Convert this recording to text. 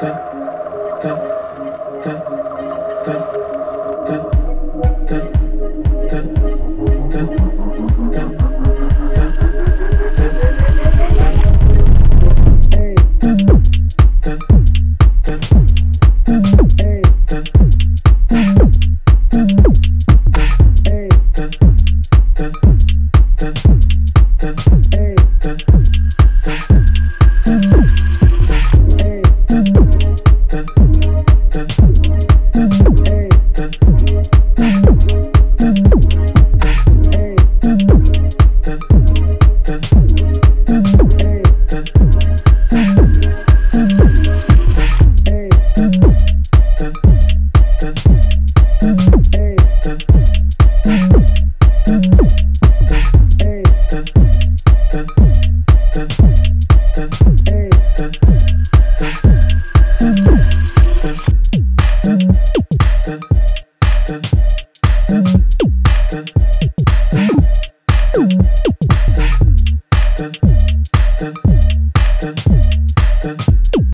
dun, dun, dun.